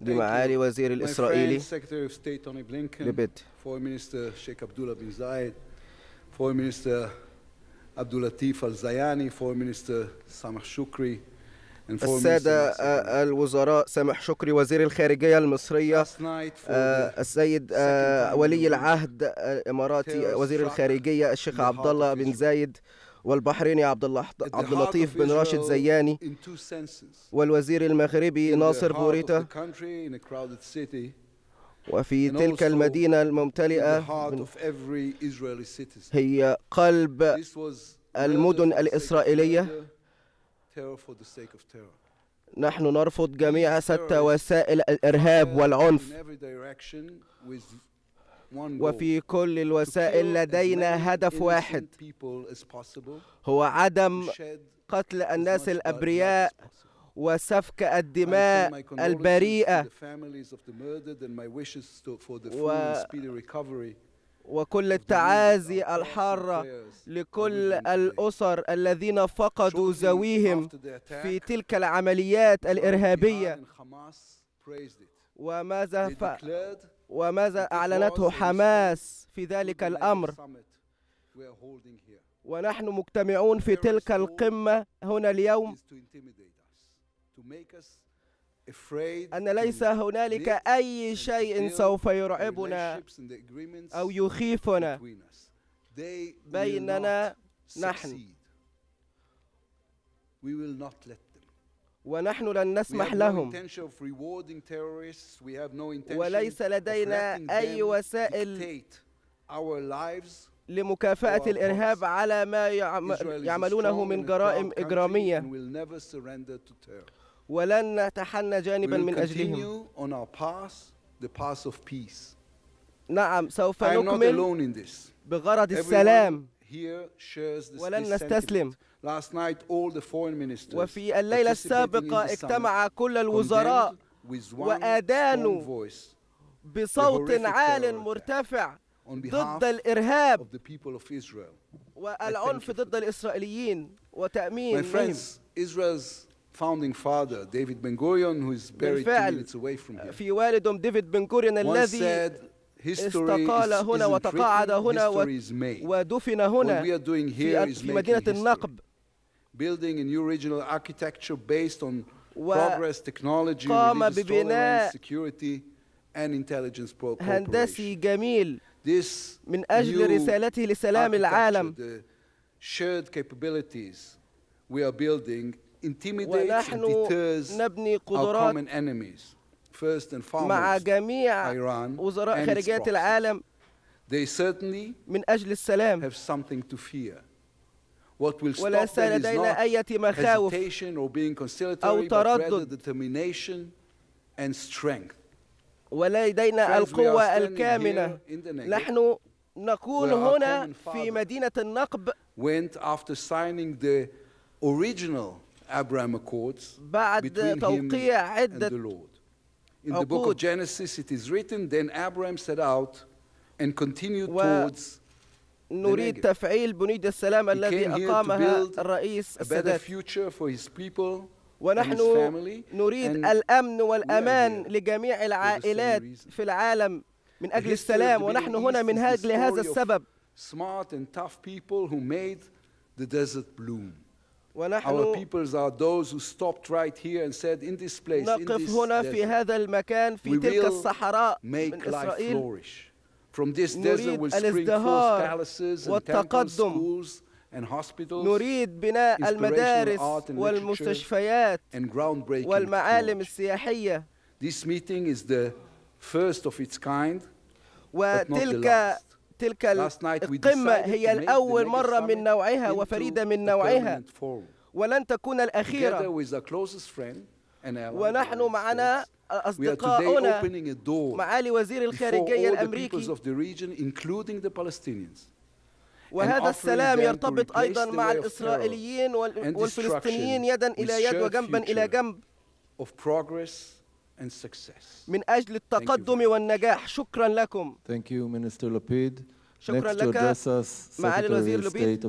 لمعالي وزير الإسرائيلي لبيت. السادة آه، الوزراء سامح شكري وزير الخارجية المصرية آه، السيد آه، ولي العهد الإماراتي وزير الخارجية الشيخ عبد الله بن زايد والبحريني عبد الله عبد اللطيف بن راشد زياني والوزير المغربي ناصر بوريتا وفي تلك المدينة الممتلئة هي قلب المدن الإسرائيلية. نحن نرفض جميع ستة وسائل الإرهاب والعنف. وفي كل الوسائل لدينا هدف واحد. هو عدم قتل الناس الأبرياء وسفك الدماء البريئة. و... وكل التعازي الحارة لكل الأسر الذين فقدوا زويهم في تلك العمليات الإرهابية. وماذا فعل وماذا أعلنته حماس في ذلك الأمر. ونحن مجتمعون في تلك القمة هنا اليوم. أن ليس هنالك أي شيء سوف يرعبنا أو يخيفنا بيننا نحن. ونحن لن نسمح لهم. وليس لدينا أي وسائل لمكافأة الإرهاب على ما يعملونه من جرائم إجرامية. ولن نتحنى جانبا من أجلهم. نعم سوف نكمل بغرض السلام. ولن نستسلم. وفي الليلة السابقة اجتمع كل الوزراء وآدانوا بصوت عال مرتفع ضد الإرهاب والعنف ضد الإسرائيليين وتأمين بالفعل في والد ديفيد بن الذي استقال هنا وتقاعد هنا. ودفن هنا في مدينة. النقب building a new regional architecture based on progress, technology, religious ببناء tolerance, security, and intelligence هندسي. جميل This من أجل رسالته لسلام العالم the shared capabilities we are building intimidates and ونحن deters نبني our قدرات common enemies. مع جميع وزراء خارجية العالم من أجل السلام. ولا لدينا أي مخاوف أو تردد. ولدينا القوة الكامنة. نحن نكون هنا في مدينة النقب. بعد توقيع عدة Lord. In the book of عقود. Genesis, it is written, then Abraham set out and continued و- towards نريد Negev. تفعيل بنيد السلام He الذي came here to أقامها build الرئيس a better السادات future for his people and his ونحن family. نريد and الأمن والأمان here لجميع العائلات reason. في العالم من The أجل history of السلام the ونحن Middle هنا East من is the أجل هذا story of السبب smart and tough people who made the desert bloom. Our ونحن peoples are those who stopped right here and said, in this place, in نقف this هنا في desert, هذا المكان في we تلك will الصحراء من make life إسرائيل flourish. From this desert نريد will spring forth الازدهار palaces and temples, والتقدم. schools and hospitals نريد بناء inspirational المدارس art and والمستشفيات and groundbreaking والمعالم. السياحية This meeting is the first of its kind. not the وتلك last. تلك القمة هي الأول مرة من نوعها وفريدة من نوعها. ولن تكون الأخيرة. ونحن معنا أصدقاؤنا معالي وزير الخارجية الأمريكي. وهذا السلام يرتبط أيضا مع الإسرائيليين والفلسطينيين يدا إلى يد وجنبا إلى جنب. من أجل التقدم والنجاح. شكرا لكم. شكرا لك. معالي الوزير لبيد